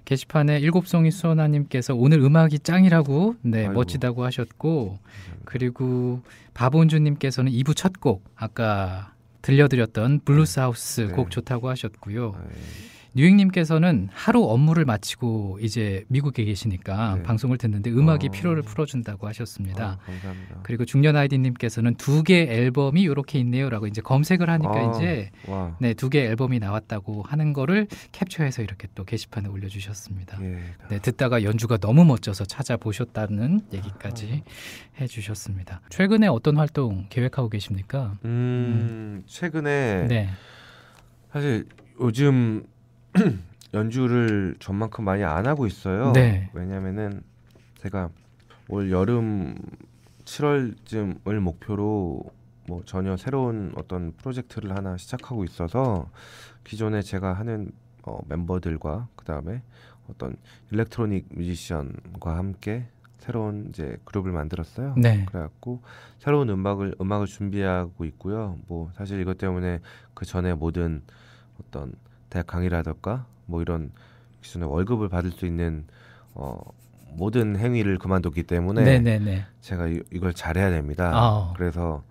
게시판에 일곱송이 수원아님께서 오늘 음악이 짱이라고 네 아이고. 멋지다고 하셨고 그리고 바본주님께서는 2부 첫 곡 아까 들려드렸던 Blues House 네. 곡 좋다고 하셨고요. 네. 뉴잉님께서는 하루 업무를 마치고 이제 미국에 계시니까 네. 방송을 듣는데 음악이 어. 피로를 풀어준다고 하셨습니다. 아, 감사합니다. 그리고 중년 아이디님께서는 두 개 앨범이 이렇게 있네요라고 이제 검색을 하니까 아, 이제 와. 네, 두 개 앨범이 나왔다고 하는 거를 캡처해서 이렇게 또 게시판에 올려주셨습니다. 예. 네, 듣다가 연주가 너무 멋져서 찾아보셨다는 얘기까지 해주셨습니다. 최근에 어떤 활동 계획하고 계십니까? 음, 최근에 네, 사실 요즘 연주를 전만큼 많이 안 하고 있어요. 네. 왜냐면은 제가 올 여름 7월쯤을 목표로 뭐 전혀 새로운 어떤 프로젝트를 하나 시작하고 있어서 기존에 제가 하는 어, 멤버들과 그 다음에 어떤 일렉트로닉 뮤지션과 함께 새로운 이제 그룹을 만들었어요. 네. 그래갖고 새로운 음악을 음악을 준비하고 있고요. 뭐 사실 이것 때문에 그 전에 모든 어떤 대학 강의라든가 뭐 이런 기존에 월급을 받을 수 있는 어 모든 행위를 그만뒀기 때문에 네, 네, 네. 제가 이, 이걸 잘해야 됩니다. 아. 그래서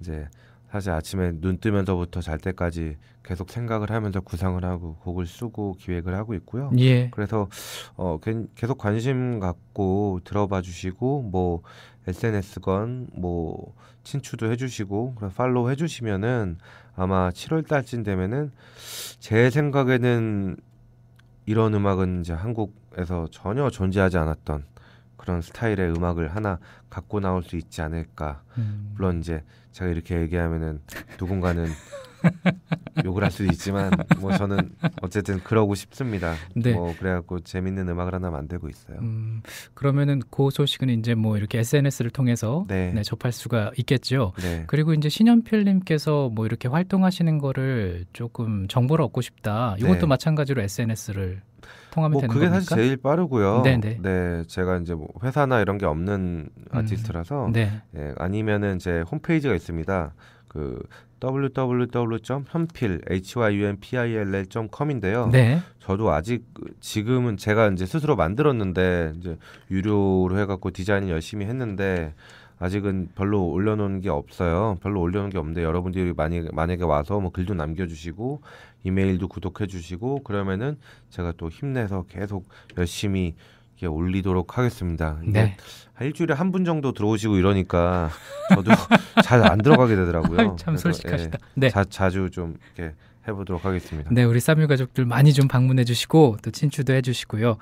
이제 사실 아침에 눈 뜨면서부터 잘 때까지 계속 생각을 하면서 구상을 하고 곡을 쓰고 기획을 하고 있고요. 예, 그래서 어 괜- 계속 관심 갖고 들어봐 주시고 뭐 SNS건 뭐 친추도 해주시고 그래서 팔로우 해주시면은 아마 7월 달쯤 되면은 제 생각에는 이런 음악은 이제 한국에서 전혀 존재하지 않았던 그런 스타일의 음악을 하나 갖고 나올 수 있지 않을까. 음, 물론 이제 제가 이렇게 얘기하면은 누군가는 욕을 할 수도 있지만 뭐 저는 어쨌든 그러고 싶습니다. 네. 뭐 그래갖고 재밌는 음악을 하나 만들고 있어요. 음, 그러면은 그 소식은 이제 뭐 이렇게 SNS를 통해서 네. 네, 접할 수가 있겠죠. 네. 그리고 이제 신현필님께서 뭐 이렇게 활동하시는 거를 조금 정보를 얻고 싶다. 이것도 네. 마찬가지로 SNS를 통하면 뭐 되는 그게 겁니까? 사실 제일 빠르고요. 네네. 네, 제가 이제 뭐 회사나 이런 게 없는 아티스트라서 네. 예, 아니면은 제 홈페이지가 있습니다. 그 www.현필 hyunpil.com인데요. 네. 저도 아직 그 지금은 제가 이제 스스로 만들었는데 이제 유료로 해갖고 디자인 열심히 했는데 아직은 별로 올려놓은 게 없어요. 별로 올려놓은 게 없는데 여러분들이 만약 만약에 와서 뭐 글도 남겨주시고 이메일도 구독해주시고 그러면은 제가 또 힘내서 계속 열심히 올리도록 하겠습니다. 네. 한 일주일에 한 분 정도 들어오시고 이러니까 저도 잘 안 들어가게 되더라고요. 참 솔직하시다. 예, 네. 자, 자주 좀 이렇게 해보도록 하겠습니다. 네, 우리 쌈유 가족들 많이 좀 방문해 주시고 또 친추도 해 주시고요.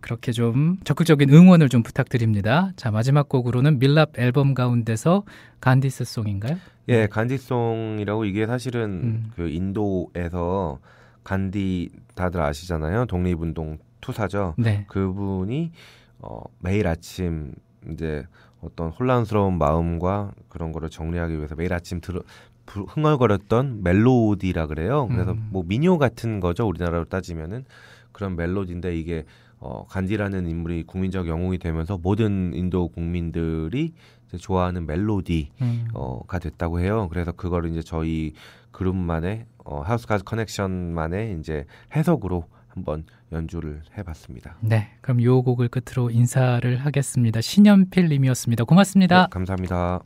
그렇게 좀 적극적인 응원을 좀 부탁드립니다. 자, 마지막 곡으로는 밀랍 앨범 가운데서 간디스 송인가요? 예, 간디송이라고 이게 사실은 음. 그 인도에서 간디 다들 아시잖아요. 독립운동 투사죠. 네. 그분이 어, 매일 아침 이제 어떤 혼란스러운 마음과 그런 거를 정리하기 위해서 매일 아침 들어 부- 흥얼거렸던 멜로디라 그래요. 그래서 음. 뭐 민요 같은 거죠. 우리나라로 따지면은 그런 멜로디인데 이게 어, 간디라는 인물이 국민적 영웅이 되면서 모든 인도 국민들이 좋아하는 멜로디 음. 어, 가 됐다고 해요. 그래서 그거를 이제 저희 그룹만의 어, 하우스 가즈 커넥션만의 이제 해석으로 한번 연주를 해봤습니다. 네, 그럼 요 곡을 끝으로 인사를 하겠습니다. 신현필 님이었습니다. 고맙습니다. 네, 감사합니다.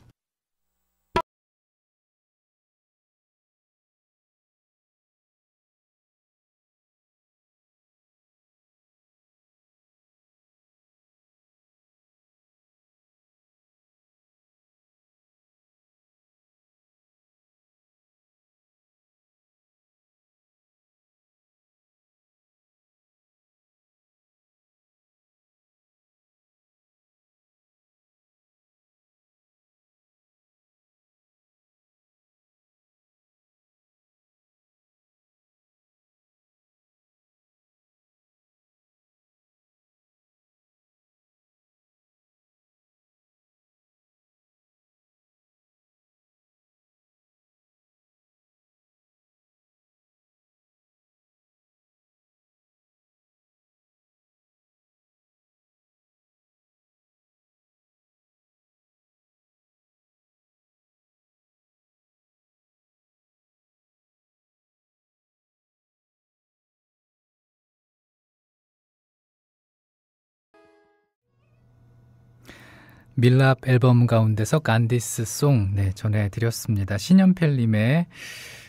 밀랍 앨범 가운데서 Gandhi's Song 네, 전해드렸습니다. 신현필님의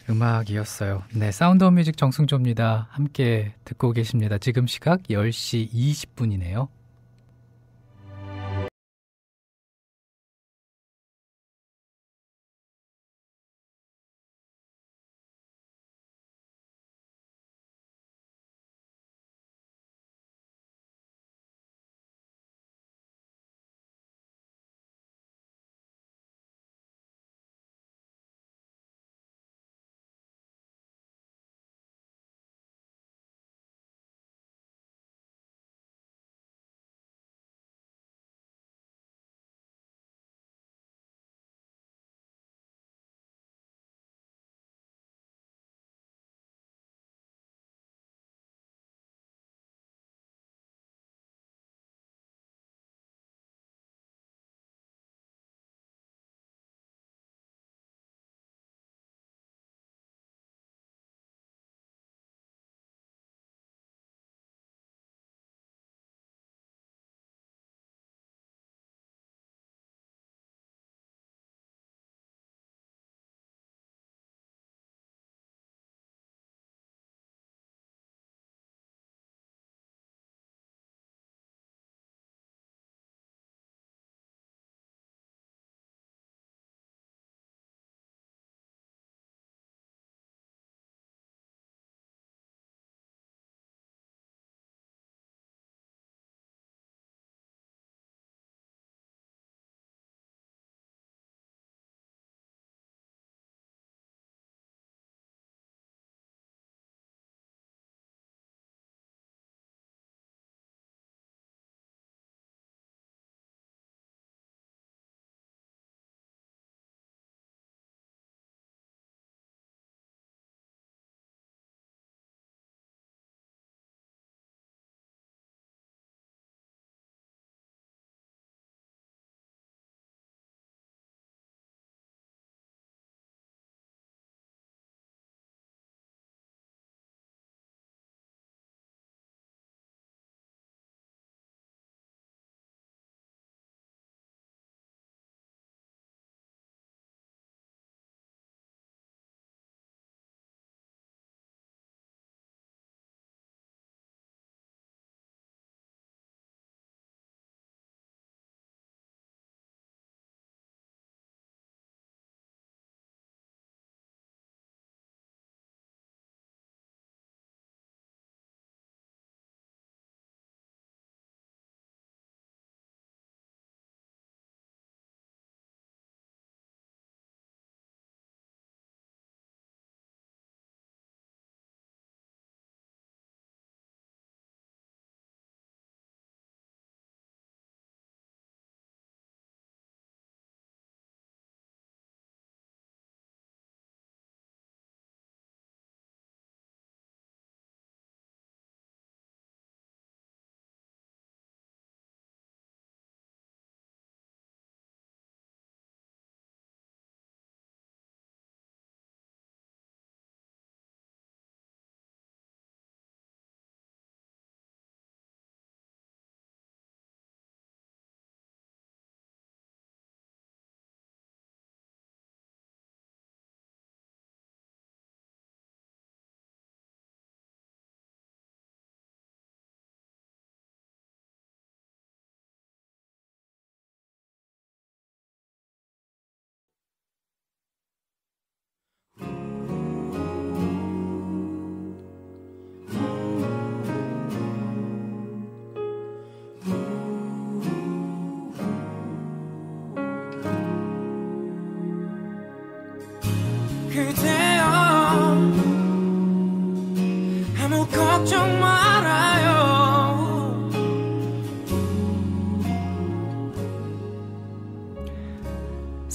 음악이었어요. 네, Sound of Music 정승조입니다. 함께 듣고 계십니다. 지금 시각 10시 20분이네요.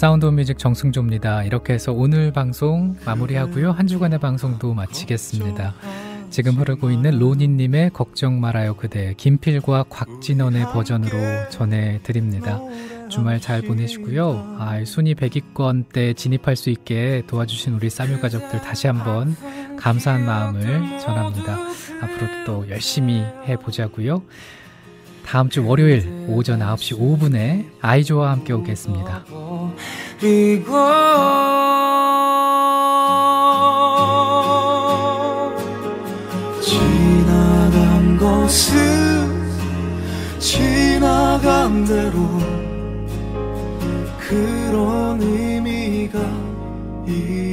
Sound Music 정승조입니다. 이렇게 해서 오늘 방송 마무리하고요. 한 주간의 방송도 마치겠습니다. 지금 흐르고 있는 로니님의 걱정 말아요 그대 김필과 곽진언의 버전으로 전해드립니다. 주말 잘 보내시고요. 아, 이 순위 100위권 때 진입할 수 있게 도와주신 우리 싸뮤 가족들 다시 한번 감사한 마음을 전합니다. 앞으로도 또 열심히 해보자고요. 다음 주 월요일 오전 9시 5분에 아이조와 함께 오겠습니다. 지나간 것은 지나간 대로 그런 의미가 있죠